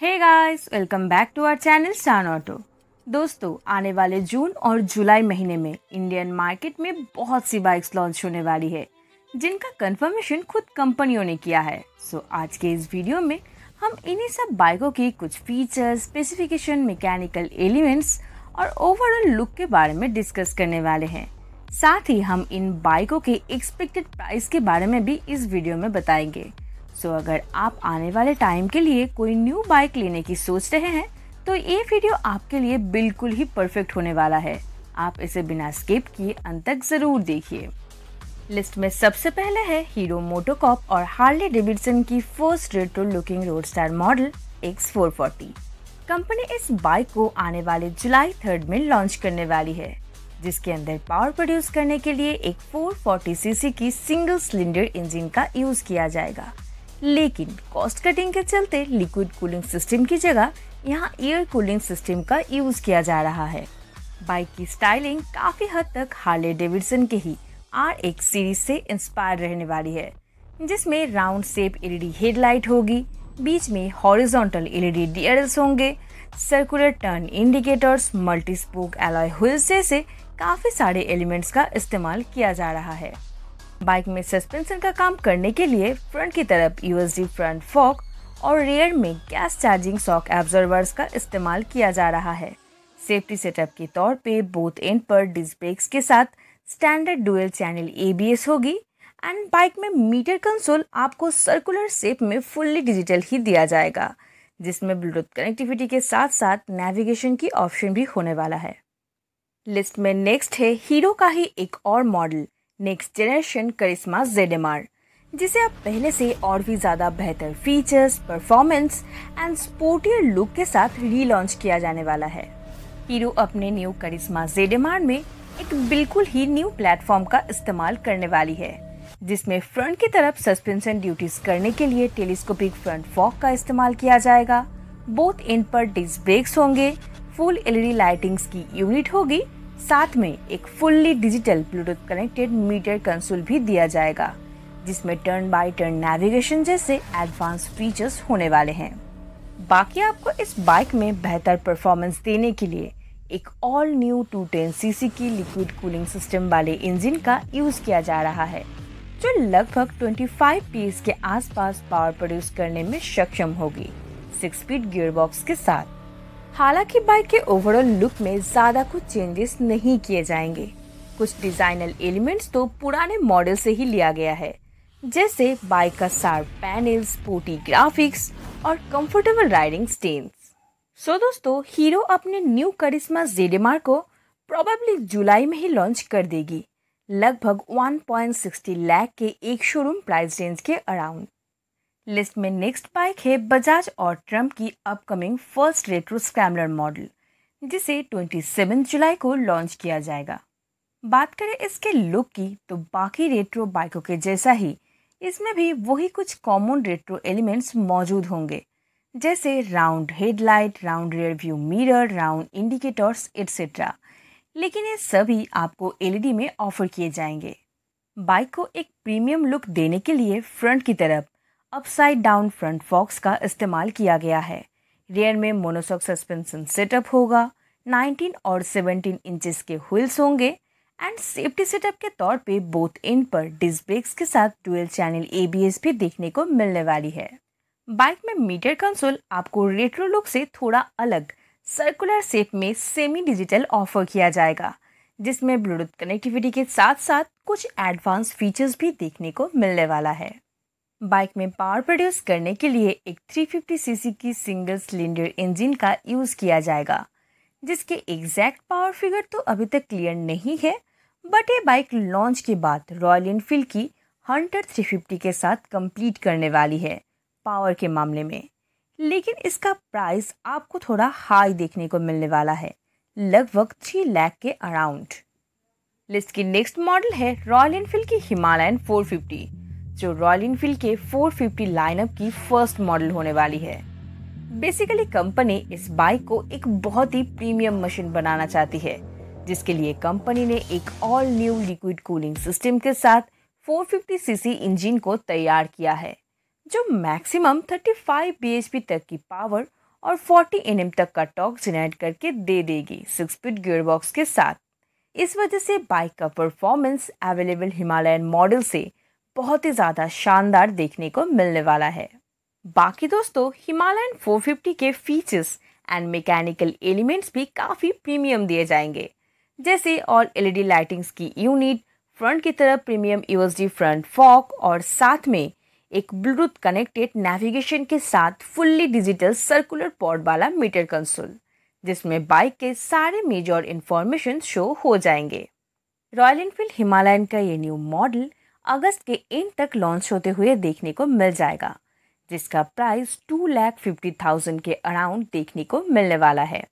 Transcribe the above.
Hey guys welcome back to our channel Stan auto दोस्तों आने वाले जून और जुलाई महीने में इंडियन मार्केट में बहुत सी बाइक्स लॉन्च होने वाली है जिनका कंफर्मेशन खुद कंपनियों ने किया है। सो so, आज के इस वीडियो में हम इन्हीं सब बाइकों की कुछ फीचर्स स्पेसिफिकेशन मैकेनिकल एलिमेंट्स और ओवरऑल लुक के बारे में डिस्कस करने वाले हैं। साथ ही हम इन बाइकों के एक्सपेक्टेड प्राइस के बारे में भी इस वीडियो में बताएँगे। सो so, अगर आप आने वाले टाइम के लिए कोई न्यू बाइक लेने की सोच रहे हैं तो ये वीडियो आपके लिए बिल्कुल ही परफेक्ट होने वाला है। आप इसे बिना स्किप किए अंत तक ज़रूर देखिए। लिस्ट में सबसे पहले है हीरो मोटोकॉप और हार्ले डेविडसन की first retro looking road star model X440। Company इस बाइक को आने वाले जुलाई थर्ड में लॉन्च करने वाली है जिसके अंदर पावर प्रोड्यूस करने के लिए एक 440 सीसी की सिंगल सिलेंडर इंजन का यूज़ किया जाएगा। लेकिन कॉस्ट कटिंग के चलते लिक्विड कूलिंग सिस्टम की जगह यहाँ एयर कूलिंग सिस्टम का यूज़ किया जा रहा है। बाइक की स्टाइलिंग काफ़ी हद तक हार्ले डेविडसन के ही आर एक सीरीज़ से इंस्पायर रहने वाली है, जिसमें राउंड शेप एलईडी हेडलाइट होगी, बीच में हॉरिजॉन्टल एलईडी डीआरएल्स होंगे circular turn indicators multi spoke alloy wheels जैसे काफ़ी सारे एलिमेंट्स का इस्तेमाल किया जा रहा है। बाइक में सस्पेंशन का काम करने के लिए फ्रंट की तरफ़ यूएसडी फ्रंट फॉक और रेयर में गैस चार्जिंग सॉक एब्जॉर्वर्स का इस्तेमाल किया जा रहा है। सेफ्टी सेटअप के तौर पे बोथ एंड पर डिस्क ब्रेक्स के साथ स्टैंडर्ड डुअल चैनल एबीएस होगी एंड बाइक में मीटर कंसोल आपको सर्कुलर शेप में फुल्ली डिजिटल ही दिया जाएगा, जिसमें ब्लूटूथ कनेक्टिविटी के साथ साथ नेविगेशन की ऑप्शन भी होने वाला है। लिस्ट में नेक्स्ट है हीरो का ही एक और model next generation Karizma Z जिसे अब पहले से और भी ज़्यादा बेहतर features performance and sportier look के साथ रीलॉन्च किया जाने वाला है। हीरो अपने न्यू करिश्मा जेड में एक बिल्कुल ही न्यू प्लेटफॉर्म का इस्तेमाल करने वाली है, जिसमें फ्रंट की तरफ़ सस्पेंशन ड्यूटीज़ करने के लिए टेलीस्कोपिक फ्रंट फॉक का इस्तेमाल किया जाएगा। बोथ इन पर डिस्क ब्रेक्स होंगे फुल एलईडी लाइटिंग्स की यूनिट होगी साथ में एक fully digital Bluetooth connected meter console भी दिया जाएगा, जिसमें टर्न बाय टर्न नेविगेशन जैसे एडवांस फीचर्स होने वाले हैं। बाकी आपको इस बाइक में बेहतर परफॉर्मेंस देने के लिए एक ऑल न्यू 210 सीसी की लिक्विड कूलिंग सिस्टम वाले इंजन का यूज़ किया जा रहा है, जो लगभग 25 पीएस के आसपास पावर प्रोड्यूस करने में सक्षम होगी। सिक्स स्पीड गियरबॉक्स के साथ। हालाँकि बाइक के ओवरऑल लुक में ज़्यादा कुछ चेंजेस नहीं किए जाएँगे। कुछ डिजाइनल एलिमेंट्स तो पुराने मॉडल से ही लिया गया है। जैसे बाइक का शार्प पैनल स्पोर्टी ग्राफिक्स और कंफर्टेबल राइडिंग स्टेन्स सो दोस्तों हीरो अपने न्यू करिश्मा जेडेमार को प्रोबेबली जुलाई में ही लॉन्च कर देगी। लगभग 1.60 लाख के एक शोरूम प्राइस रेंज के अराउंड लिस्ट में नेक्स्ट बाइक है बजाज और ट्रंप की upcoming first retro scrambler model, जिसे 27 जुलाई को लॉन्च किया जाएगा। बात करें इसके लुक की तो बाकी रेट्रो बाइकों के जैसा ही, इसमें भी वही कुछ कॉमन रेट्रो एलिमेंट्स मौजूद होंगे, जैसे round headlight round rear view mirror round indicators etcetera लेकिन ये सभी आपको एलईडी में ऑफ़र किए जाएँगे। बाइक को एक प्रीमियम लुक देने के लिए फ्रंट की तरफ़ अपसाइड डाउन फ्रंट फॉक्स का इस्तेमाल किया गया है। रियर में मोनोसॉक सस्पेंशन सेटअप होगा 19 और 17 इंचेस के व्हील्स होंगे एंड सेफ्टी सेटअप के तौर पे बोथ इन पर डिस्क ब्रेक्स के साथ डुअल चैनल एबीएस भी देखने को मिलने वाली है। बाइक में मीटर कंसोल आपको रेट्रो लुक से थोड़ा अलग सर्कुलर शेप में सेमी डिजिटल ऑफ़र किया जाएगा, जिसमें ब्लूटूथ कनेक्टिविटी के साथ साथ कुछ एडवांस फीचर्स भी देखने को मिलने वाला है। बाइक में पावर प्रोड्यूस करने के लिए एक 350 सीसी की सिंगल सिलेंडर इंजन का यूज़ किया जाएगा, जिसके एग्जैक्ट पावर फिगर तो अभी तक क्लियर नहीं है बट ये बाइक लॉन्च के बाद रॉयल इनफील्ड की हंटर 350 के साथ कंप्लीट करने वाली है पावर के मामले में। लेकिन इसका प्राइस आपको थोड़ा हाई देखने को मिलने वाला है, लगभग थ्री लाख के अराउंड लिस्ट की नेक्स्ट मॉडल है रॉयल इनफील्ड की हिमालयन 450 जो रॉयल इनफील्ड के 450 लाइनअप की फ़र्स्ट मॉडल होने वाली है। बेसिकली कंपनी इस बाइक को एक बहुत ही प्रीमियम मशीन बनाना चाहती है, जिसके लिए कंपनी ने एक all new liquid cooling system के साथ 450 सीसी इंजन को तैयार किया है, जो मैक्सिमम 35 bhp तक की पावर और 40 एन तक का टॉक जनरेट करके दे देगी सिक्स स्पीड गियरबॉक्स के साथ। इस वजह से बाइक का परफॉर्मेंस अवेलेबल हिमालयन मॉडल से बहुत ही ज़्यादा शानदार देखने को मिलने वाला है। बाकी दोस्तों हिमालयन 450 के फीचर्स एंड मैकेनिकल एलिमेंट्स भी काफ़ी प्रीमियम दिए जाएँगे। जैसे और एलईडी लाइटिंग्स की यूनिट फ्रंट की तरफ़ प्रीमियम यूएसडी फ्रंट फॉक और साथ में एक ब्लूटूथ कनेक्टेड नेविगेशन के साथ फुल्ली डिजिटल सर्कुलर पॉड वाला मीटर कंसोल जिसमें बाइक के सारे मेजर इंफॉर्मेशन शो हो जाएँगे। रॉयल एनफील्ड हिमालयन का ये न्यू मॉडल अगस्त के एंड तक लॉन्च होते हुए देखने को मिल जाएगा, जिसका price two lakh fifty thousand के अराउंड देखने को मिलने वाला है।